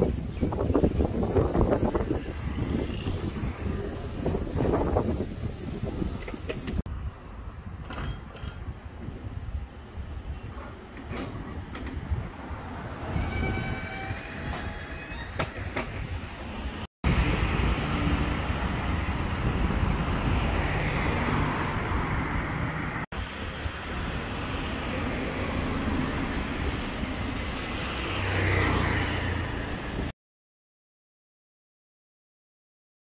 すいません。